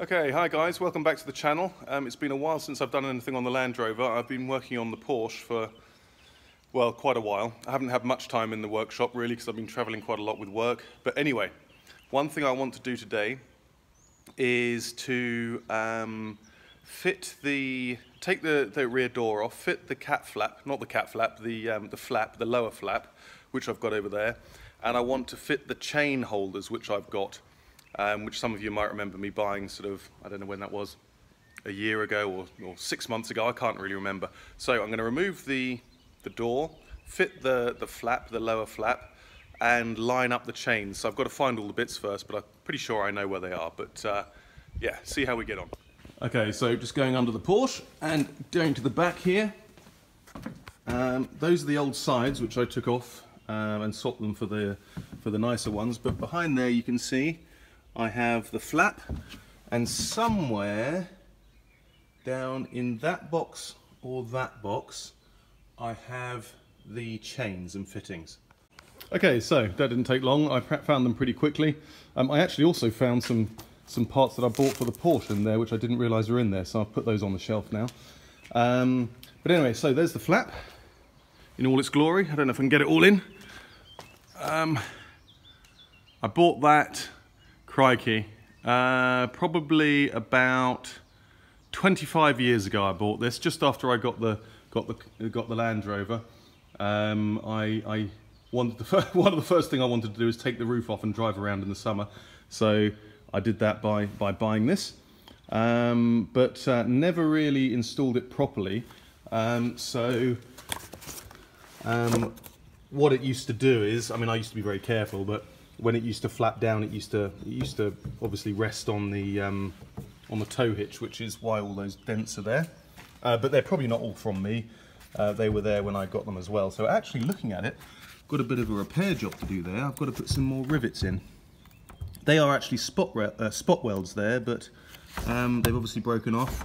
Okay, hi guys, welcome back to the channel. Um, it's been a while since I've done anything on the Land Rover. I've been working on the Porsche for, well, quite a while. I haven't had much time in the workshop really because I've been traveling quite a lot with work. But anyway, one thing I want to do today is to um, fit the, take the, the rear door off, fit the cat flap, not the cat flap, the, um, the flap, the lower flap, which I've got over there. And I want to fit the chain holders, which I've got um, which some of you might remember me buying sort of, I don't know when that was, a year ago or, or six months ago, I can't really remember. So I'm going to remove the, the door, fit the, the flap, the lower flap, and line up the chains. So I've got to find all the bits first, but I'm pretty sure I know where they are. But uh, yeah, see how we get on. Okay, so just going under the Porsche and going to the back here. Um, those are the old sides which I took off um, and swapped them for the for the nicer ones. But behind there you can see I have the flap and somewhere down in that box or that box I have the chains and fittings. Okay, so that didn't take long. I found them pretty quickly. Um, I actually also found some some parts that I bought for the Porsche in there, which I didn't realise were in there, so I've put those on the shelf now. Um, but anyway, so there's the flap in all its glory. I don't know if I can get it all in. Um, I bought that Crikey. Uh, probably about 25 years ago I bought this, just after I got the got the got the Land Rover. Um, I, I wanted the one of the first thing I wanted to do is take the roof off and drive around in the summer. So I did that by by buying this, um, but uh, never really installed it properly. Um, so um, what it used to do is, I mean, I used to be very careful, but when it used to flap down, it used to it used to obviously rest on the um, on the tow hitch, which is why all those dents are there. Uh, but they're probably not all from me. Uh, they were there when I got them as well. So actually looking at it, got a bit of a repair job to do there. I've got to put some more rivets in. They are actually spot, uh, spot welds there, but um, they've obviously broken off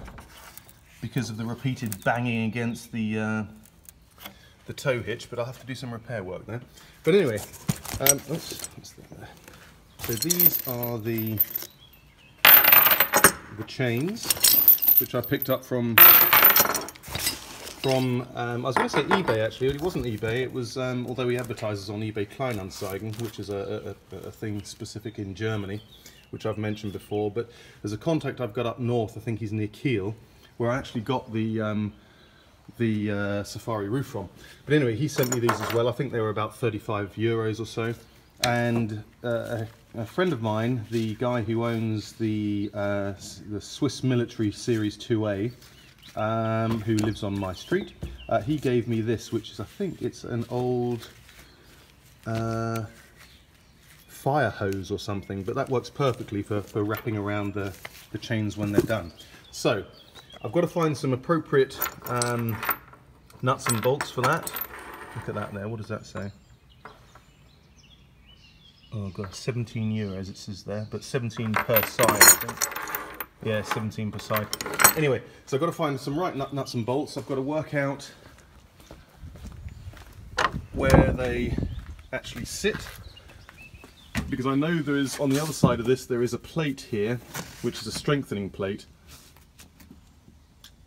because of the repeated banging against the uh, the tow hitch, but I'll have to do some repair work there. But anyway, um, oops, so these are the the chains which I picked up from from um, I was going to say eBay actually. It wasn't eBay. It was um, although he advertises on eBay Kleinanzeigen, which is a, a, a, thing specific in Germany, which I've mentioned before. But there's a contact I've got up north. I think he's near Kiel, where I actually got the um, the uh, Safari roof from. But anyway, he sent me these as well. I think they were about 35 euros or so. And uh, a, friend of mine, the guy who owns the, uh, the Swiss Military Series 2A, um, who lives on my street, uh, he gave me this, which is, I think it's an old uh, fire hose or something, but that works perfectly for, for wrapping around the, the chains when they're done. So, I've got to find some appropriate um, nuts and bolts for that. Look at that there, what does that say? Oh god, 17 euros it says there, but 17 per side I think. Yeah, 17 per side. Anyway, so I've got to find some right nut, nuts and bolts. I've got to work out where they actually sit because I know there is on the other side of this there is a plate here which is a strengthening plate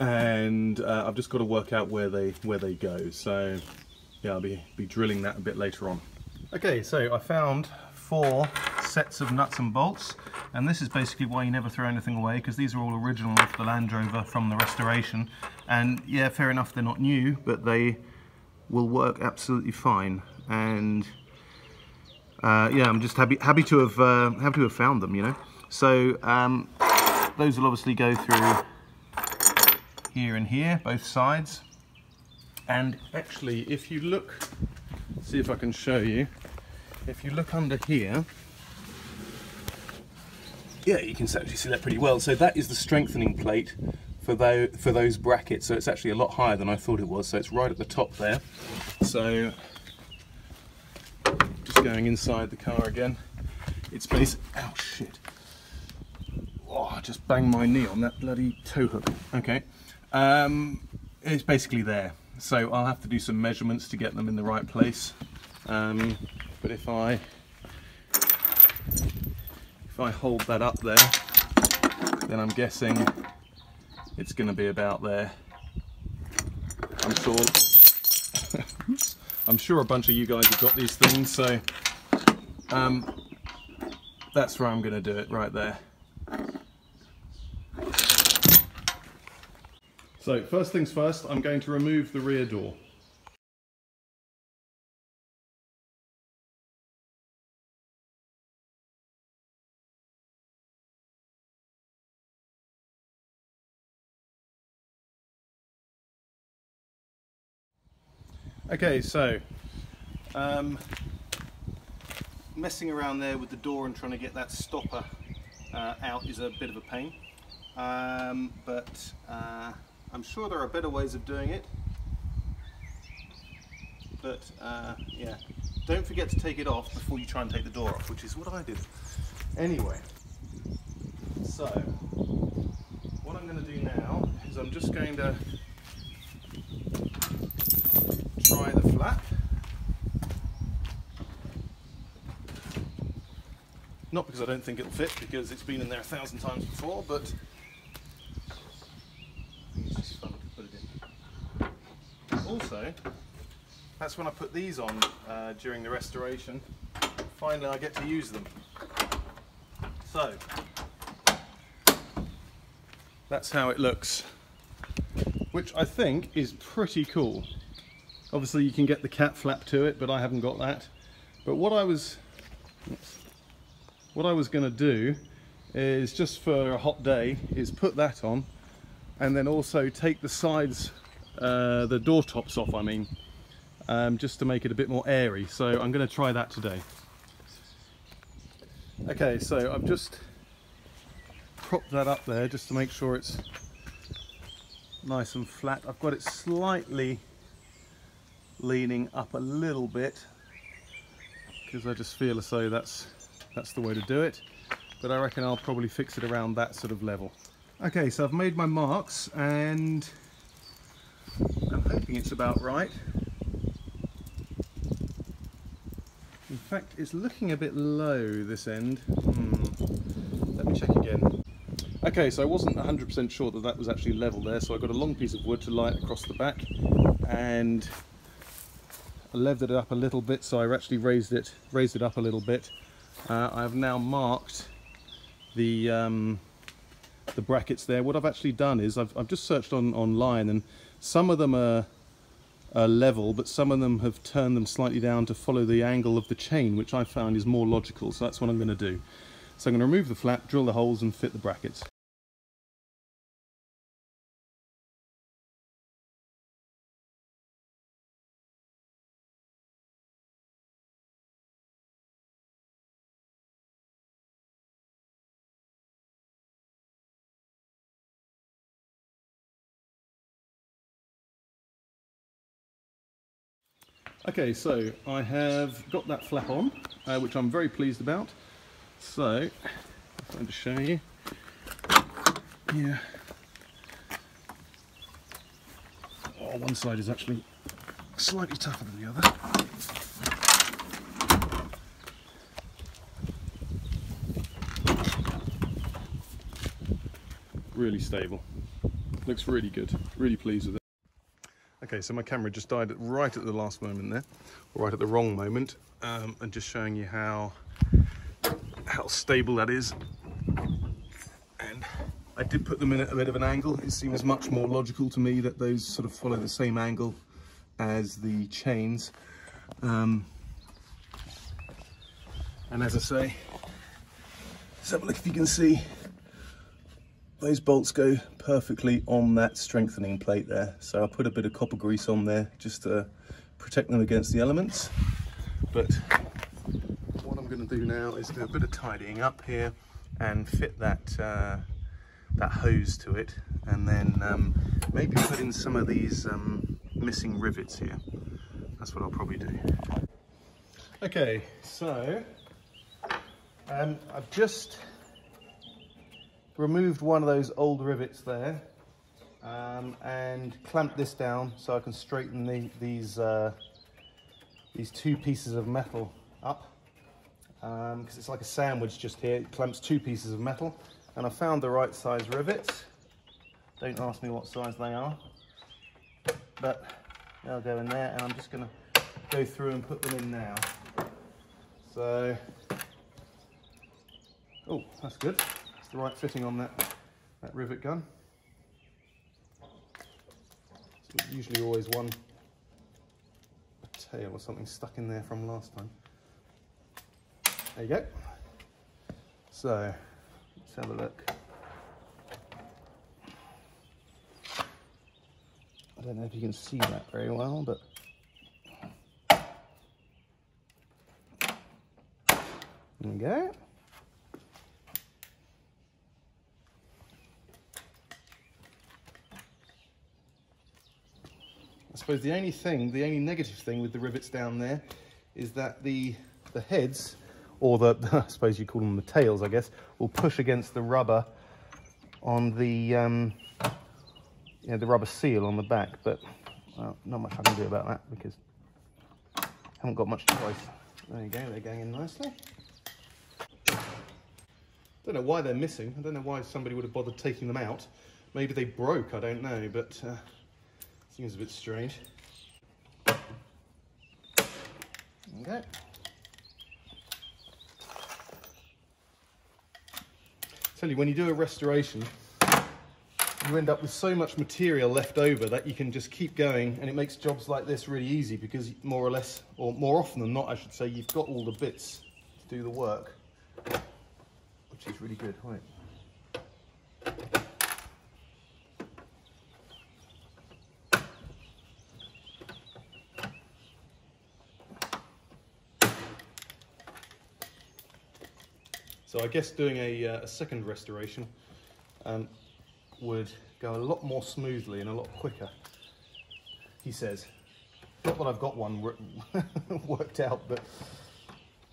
and uh, I've just got to work out where they where they go. So yeah I'll be, be drilling that a bit later on. Okay so I found four sets of nuts and bolts and this is basically why you never throw anything away because these are all original off the Land Rover from the restoration. And yeah fair enough they're not new but they will work absolutely fine. And uh, yeah I'm just happy happy to have uh, happy to have found them you know? So um, those will obviously go through here and here, both sides. And actually, if you look, see if I can show you, if you look under here, yeah, you can actually see that pretty well. So that is the strengthening plate for those, for those brackets. So it's actually a lot higher than I thought it was. So it's right at the top there. So just going inside the car again. It's basically, oh shit. Oh, I just banged my knee on that bloody tow hook. Okay. Um, it's basically there. So I'll have to do some measurements to get them in the right place. Um, but if I if I hold that up there, then I'm guessing it's going to be about there. I'm sure. I'm sure a bunch of you guys have got these things, so um, that's where I'm going to do it, right there. So first things first, I'm going to remove the rear door. Okay, so um, messing around there with the door and trying to get that stopper uh, out is a bit of a pain, um, but uh, I'm sure there are better ways of doing it. But uh, yeah, don't forget to take it off before you try and take the door off, which is what I did. Anyway, so what I'm going to do now is I'm just going to try the flap. Not because I don't think it'll fit, because it's been in there a thousand times before, but it's just fun to put it That's when I put these on uh, during the restoration. Finally I get to use them. So, that's how it looks, which I think is pretty cool. Obviously you can get the cat flap to it, but I haven't got that. But what I was, what I was going to do is just for a hot day is put that on and then also take the sides, uh, the door tops off I mean, um, just to make it a bit more airy. So I'm going to try that today. Okay, so I've just propped that up there just to make sure it's nice and flat. I've got it slightly leaning up a little bit because I just feel as though that's that's the way to do it but I reckon I'll probably fix it around that sort of level okay so I've made my marks and hoping it's about right in fact it's looking a bit low this end hmm. let me check again okay so I wasn't 100% sure that that was actually level there so I got a long piece of wood to light across the back and I levered it up a little bit, so I actually raised it, raised it up a little bit. Uh, I've now marked the um, the brackets there. What I've actually done is I've, I've just searched on online, and some of them are, are level, but some of them have turned them slightly down to follow the angle of the chain, which I found is more logical. So that's what I'm going to do. So I'm going to remove the flap, drill the holes, and fit the brackets. Okay, so I have got that flap on, uh, which I'm very pleased about. So, I'm going to show you. Yeah. Oh, one side is actually slightly tougher than the other. Really stable. Looks really good. Really pleased with it. Okay, so my camera just died right at the last moment there, right at the wrong moment, um, and just showing you how how stable that is. And I did put them in at a bit of an angle. It seems much more logical to me that those sort of follow the same angle as the chains. Um, and as I say, let's have a look if you can see those bolts go perfectly on that strengthening plate there. So I put a bit of copper grease on there just to protect them against the elements. But what I'm going to do now is do a bit of tidying up here and fit that uh, that hose to it and then um, maybe put in some of these um, missing rivets here. That's what I'll probably do. Okay, so um, I've just removed one of those old rivets there um, and clamped this down so I can straighten the, these, uh, these two pieces of metal up because um, it's like a sandwich just here. It clamps two pieces of metal and I found the right size rivets. Don't ask me what size they are, but they'll go in there and I'm just gonna go through and put them in now. So, oh, that's good. The right fitting on that, that rivet gun. Usually always one tail or something stuck in there from last time. There you go. So, let's have a look. I don't know if you can see that very well, but there we go. Suppose the only thing, the only negative thing with the rivets down there is that the the heads, or the, I suppose you call them the tails, I guess, will push against the rubber on the, um, you know, the rubber seal on the back, but well, not much I can do about that because I haven't got much choice. There you go, they're going in nicely. Don't know why they're missing. I don't know why somebody would have bothered taking them out. Maybe they broke, I don't know, but uh, seems a bit strange. Okay. Tell you, when you do a restoration, you end up with so much material left over that you can just keep going and it makes jobs like this really easy because more or less, or more often than not, I should say, you've got all the bits to do the work, which is really good. Right. So I guess doing a, uh, a second restoration um, would go a lot more smoothly and a lot quicker, he says. Not that I've got one worked out, but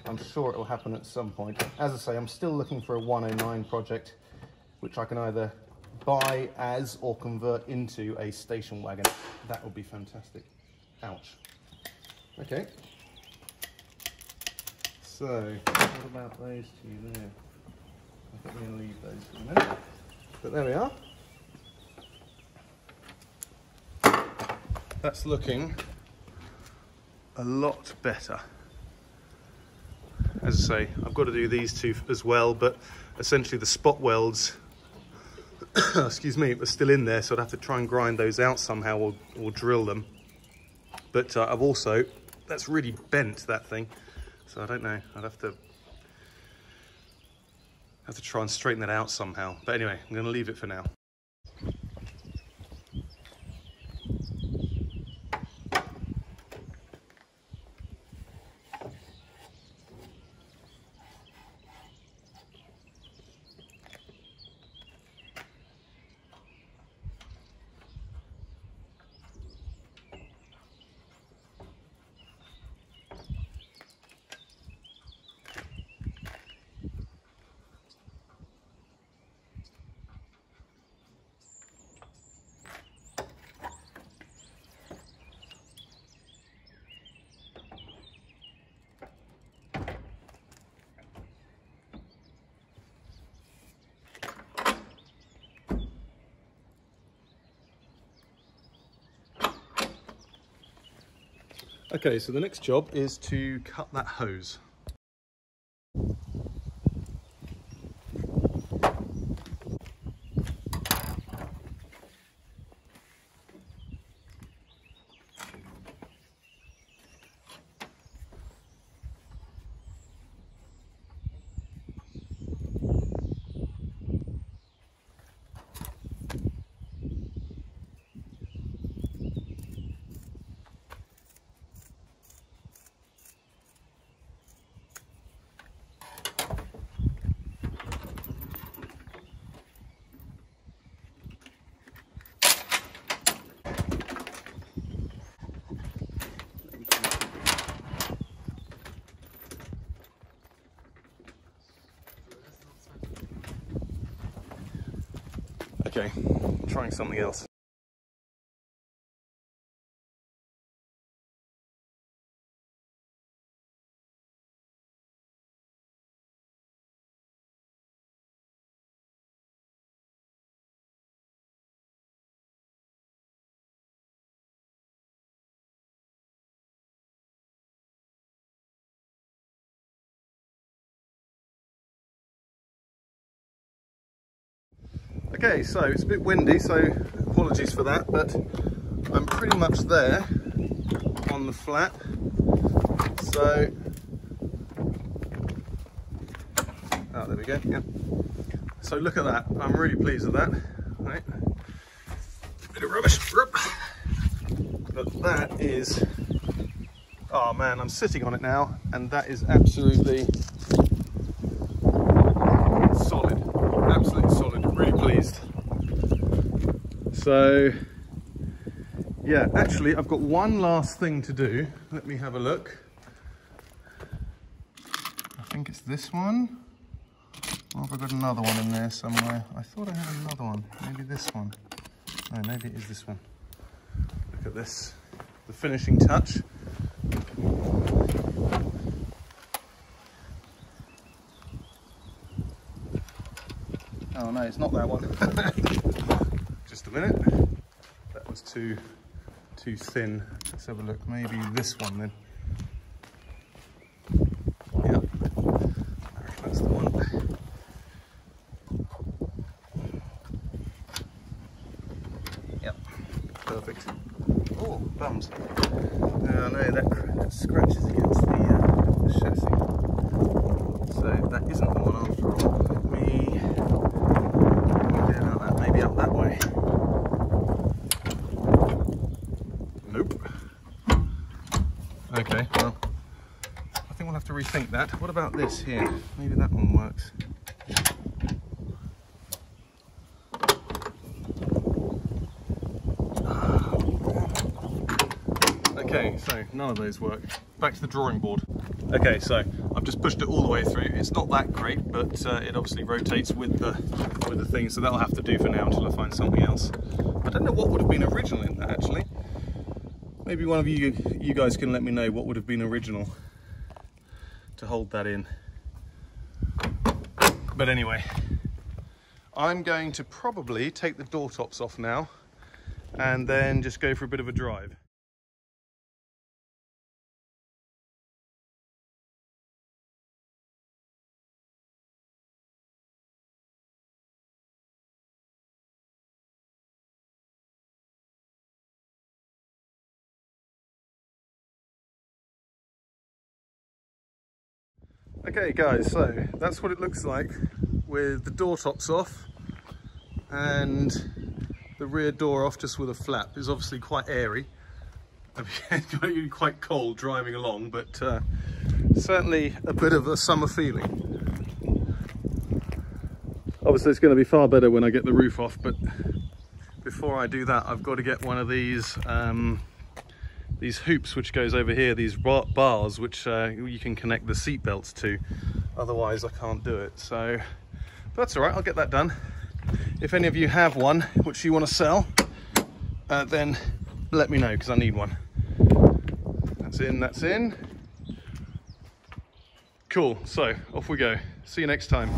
I'm sure it'll happen at some point. As I say, I'm still looking for a 109 project, which I can either buy as or convert into a station wagon. That would be fantastic. Ouch. Okay. So, what about those two there? I think we're going to leave those for a minute. But there we are. That's looking a lot better. As I say, I've got to do these two as well, but essentially the spot welds, excuse me, are still in there, so I'd have to try and grind those out somehow or, or drill them. But uh, I've also, that's really bent, that thing. So I don't know, I'd have to have to try and straighten that out somehow. But anyway, I'm gonna leave it for now. Okay, so the next job is to cut that hose. Okay, trying something else. Okay, so it's a bit windy, so apologies for that, but I'm pretty much there on the flat. So, oh, there we go, yeah. So look at that, I'm really pleased with that, right? Bit of rubbish, but that is, oh man, I'm sitting on it now, and that is absolutely pleased. So, yeah, actually, I've got one last thing to do. Let me have a look. I think it's this one. Or have I got another one in there somewhere? I thought I had another one. Maybe this one. No, maybe it is this one. Look at this. The finishing touch. Oh no, it's not that one. Just a minute. That was too too thin. Let's have a look. Maybe this one then. Yep. That's the one. Yep. Perfect. Oh, bums. Oh no, that, that scratches against the, uh, the chassis. So that isn't the one after all. Okay, well, I think that. What about this here? Maybe that one works. Okay, so none of those work. Back to the drawing board. Okay, so I've just pushed it all the way through. It's not that great, but uh, it obviously rotates with the with the thing, so that'll have to do for now until I find something else. I don't know what would have been original in that actually. Maybe one of you, you guys can let me know what would have been original to hold that in. But anyway, I'm going to probably take the door tops off now and then just go for a bit of a drive. Okay guys, so that's what it looks like with the door tops off and the rear door off just with a flap. It's obviously quite airy. It's quite cold driving along, but uh, certainly a bit of a summer feeling. Obviously it's going to be far better when I get the roof off, but before I do that, I've got to get one of these um, these hoops which goes over here, these bars which uh, you can connect the seat belts to. Otherwise I can't do it. So that's all right, I'll get that done. If any of you have one which you want to sell, uh, then let me know because I need one. That's in, that's in. Cool, so off we go. See you next time.